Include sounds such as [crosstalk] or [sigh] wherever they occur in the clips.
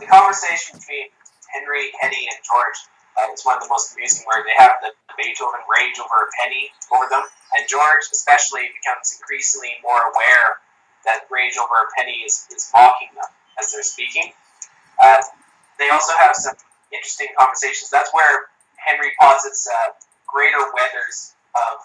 the conversation between Henry, Hetty, and George uh, is one of the most amusing where they have the, Beethoven rage over a penny over them, and George especially becomes increasingly more aware that rage over a penny is, is mocking them as they're speaking. Uh, they also have some interesting conversations. That's where Henry posits uh, greater weathers of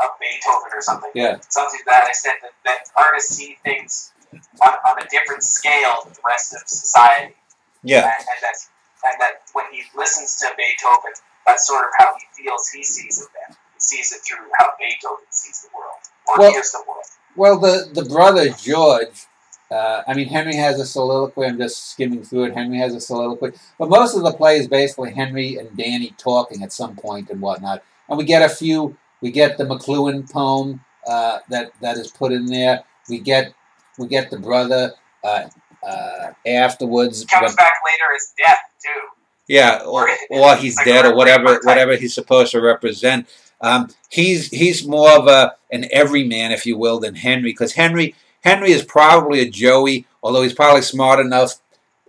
of Beethoven or something. Yeah. Something to that extent that, that artists see things on, on a different scale than the rest of society. Yeah. And, and that and that when he listens to Beethoven, that's sort of how he feels he sees it then. He sees it through how Beethoven sees the world or Well- hears the world. Well, the the brother George. Uh, I mean, Henry has a soliloquy. I'm just skimming through it. Henry has a soliloquy, but most of the play is basically Henry and Danny talking at some point and whatnot. And we get a few. We get the McLuhan poem uh, that that is put in there. We get we get the brother uh, uh, afterwards. He comes when- back later as death too. yeah, [laughs] or, or he's dead, or whatever, whatever he's supposed to represent. Um, he's he's more of a an everyman, if you will, than Henry, because Henry Henry is probably a Joey, although he's probably smart enough,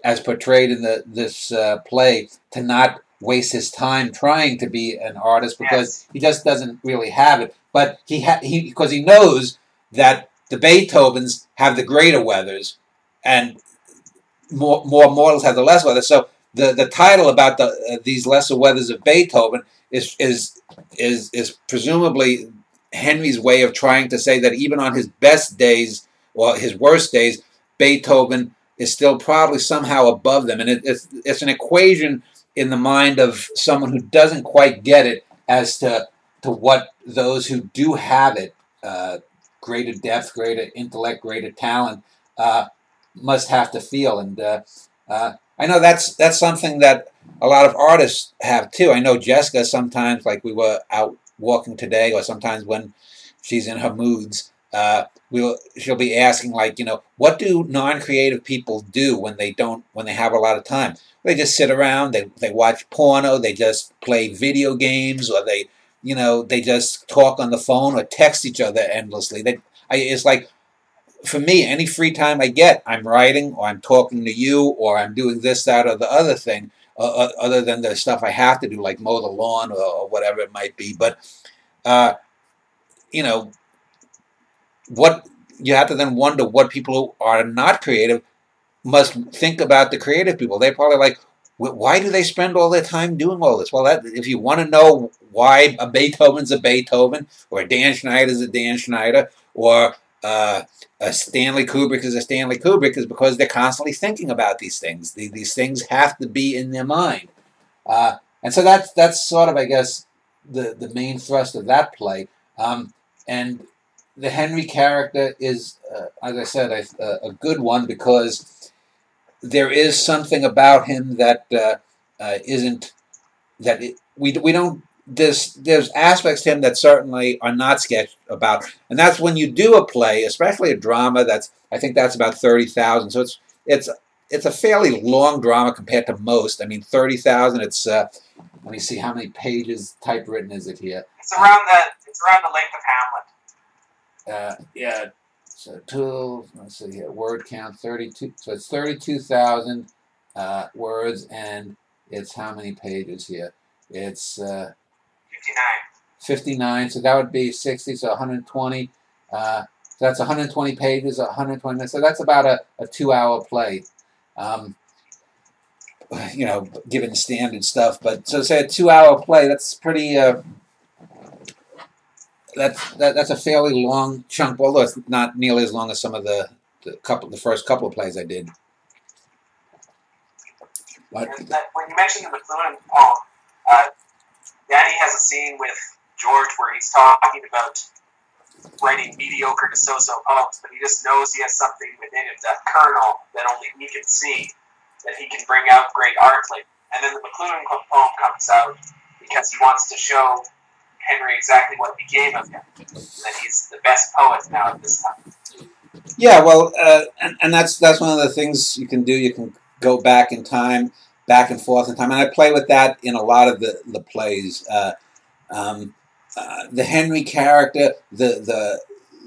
as portrayed in the this uh, play, to not waste his time trying to be an artist because he just doesn't really have it. But he ha- he because he knows that the Beethovens have the greater weathers, and more more mortals have the less weather. So the the title about the uh, these lesser weathers of Beethoven is is is is presumably Henry's way of trying to say that even on his best days or his worst days, Beethoven is still probably somehow above them, and it, it's it's an equation in the mind of someone who doesn't quite get it as to to what those who do have it, uh, greater depth, greater intellect, greater talent, uh, must have to feel, and uh, uh, I know that's that's something that a lot of artists have too. I know Jessica sometimes, like we were out walking today, or sometimes when she's in her moods, uh, we'll she'll be asking like, you know, what do non-creative people do when they don't when they have a lot of time? They just sit around, they they watch porno, they just play video games, or they you know they just talk on the phone or text each other endlessly. They I, it's like for me, any free time I get, I'm writing or I'm talking to you or I'm doing this, that, or the other thing, uh, uh, other than the stuff I have to do, like mow the lawn or, or whatever it might be. But, uh, you know, what you have to then wonder what people who are not creative must think about the creative people. They're probably like, "Wh- why do they spend all their time doing all this? Well, that, if you want to know why a Beethoven's a Beethoven, or a Dan Schneider's a Dan Schneider, or uh, a Stanley Kubrick is a Stanley Kubrick is because they're constantly thinking about these things. These, these things have to be in their mind, uh, and so that's that's sort of I guess the the main thrust of that play. Um, and the Henry character is, uh, as I said, a, a good one because there is something about him that uh, uh, isn't that it, we we don't there's there's aspects to him that certainly are not sketched about, and that's when you do a play, especially a drama. That's I think that's about thirty thousand. So it's it's it's a fairly long drama compared to most. I mean, thirty thousand. It's uh, let me see how many pages typewritten is it here. It's around the it's around the length of Hamlet. Uh, yeah. So two. Let's see here. Word count thirty-two. So it's thirty-two thousand uh, words, and it's how many pages here? It's uh, Fifty nine. 59, so that would be 60, so 120. Uh, so that's 120 pages, 120 minutes. So that's about a, a two-hour play. Um, you know, given standard stuff. But so say a two-hour play, that's pretty. Uh, that's that, that's a fairly long chunk, although it's not nearly as long as some of the, the couple the first couple of plays I did. But that, when you mentioned the McLuhan poem, uh, Danny has a scene with George where he's talking about writing mediocre to so-so poems, but he just knows he has something within him, that kernel that only he can see, that he can bring out great artly. And then the McLuhan poem comes out because he wants to show Henry exactly what became of him, that he's the best poet now at this time. Yeah, well, uh, and, and that's that's one of the things you can do. You can go back in time, back and forth in time, and I play with that in a lot of the the plays. Uh, um, uh, the Henry character, the the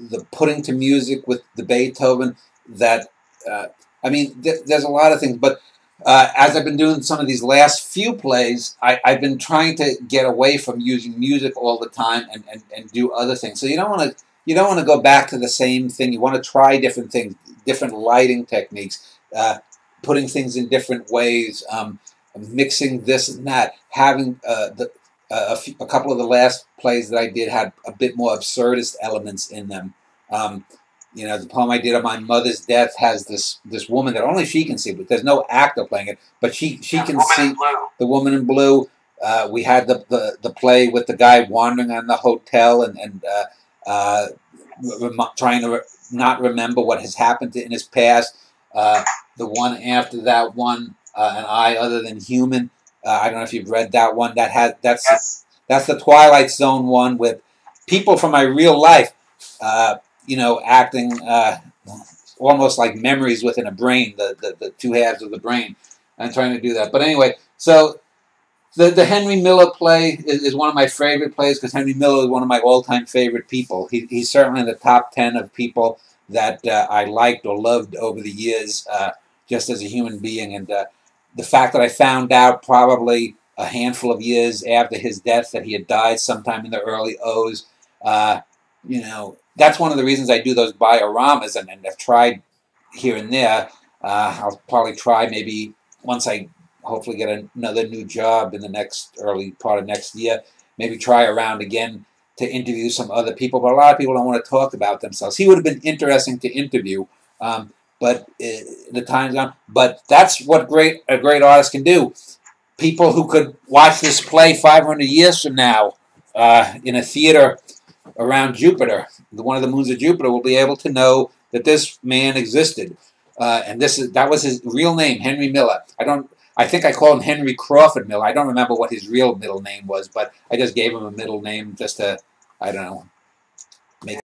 the putting to music with the Beethoven, that uh, I mean, th- there's a lot of things, but uh, as I've been doing some of these last few plays, I, have been trying to get away from using music all the time and, and, and do other things. So you don't want to you don't want to go back to the same thing. You want to try different things, different lighting techniques, uh, putting things in different ways, um, mixing this and that. Having uh, the, uh, a, few, a, couple of the last plays that I did had a bit more absurdist elements in them. Um, you know, the poem I did on my mother's death has this this woman that only she can see, but there's no actor playing it, but she she can see the woman in blue. Uh, we had the, the the play with the guy wandering on the hotel and and uh, uh, trying to re- not remember what has happened in his past. Uh, the one after that one, uh, an eye other than human. Uh, I don't know if you've read that one. That has that's yes. that's the Twilight Zone one with people from my real life you know, acting uh, almost like memories within a brain, the, the, the two halves of the brain. I'm trying to do that. But anyway, so the, the Henry Miller play is, is one of my favorite plays because Henry Miller is one of my all-time favorite people. He, he's certainly in the top 10 of people that uh, I liked or loved over the years uh, just as a human being. And uh, the fact that I found out probably a handful of years after his death that he had died sometime in the early O's, uh, you know, that's one of the reasons I do those bioramas, and, and I've tried here and there. Uh, I'll probably try maybe once I hopefully get another new job in the next early part of next year. Maybe try around again to interview some other people, but a lot of people don't want to talk about themselves. He would have been interesting to interview, um, but uh, the time's gone. But that's what great a great artist can do. People who could watch this play 500 years from now uh, in a theater around Jupiter, the one of the moons of Jupiter, will be able to know that this man existed. Uh, and this is that was his real name, Henry Miller. I don't. I think I called him Henry Crawford Miller. I don't remember what his real middle name was, but I just gave him a middle name just to, I don't know,